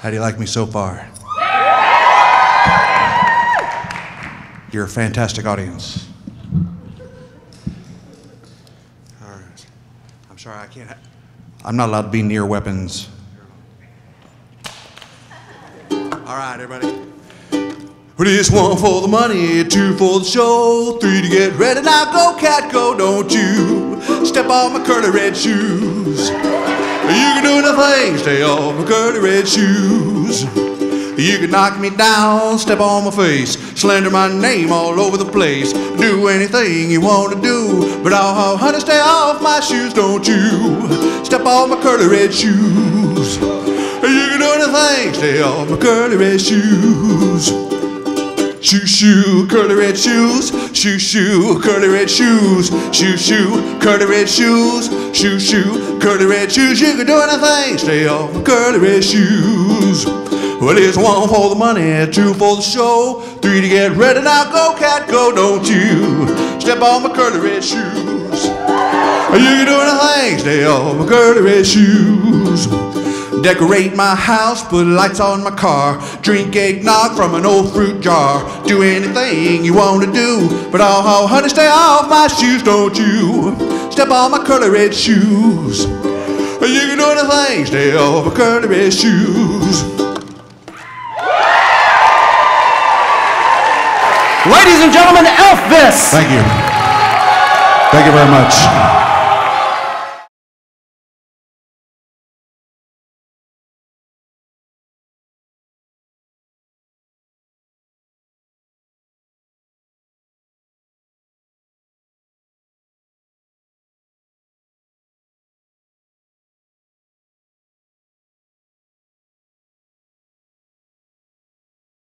How do you like me so far? You're a fantastic audience. All right. I'm sorry, I can't. I'm not allowed to be near weapons. All right, everybody. This one for the money, two for the show, three to get ready. Now go, cat, go, don't you step on my curly red shoes. You can do anything, stay off my curly red shoes. You can knock me down, step on my face, slander my name all over the place. Do anything you want to do, but oh, honey, stay off my shoes, don't you? Step on my curly red shoes. You can do anything, stay off my curly red shoes. Shoo shoo, curly red shoes. Shoo shoo, curly red shoes. Shoo shoo, curly red shoes. Shoo shoo, curly red shoes. You can do anything, stay off curly red shoes. Well, it's one for the money, two for the show, three to get ready. Now go, cat, go, don't you step on my curly red shoes. Are you can do anything, stay off my curly red shoes. Decorate my house, put lights on my car, drink eggnog from an old fruit jar. Do anything you want to do, but oh, oh, honey, stay off my shoes, don't you? Step on my curly red shoes. You can do anything, stay off my curly red shoes. Ladies and gentlemen, Elvis! Thank you. Thank you very much.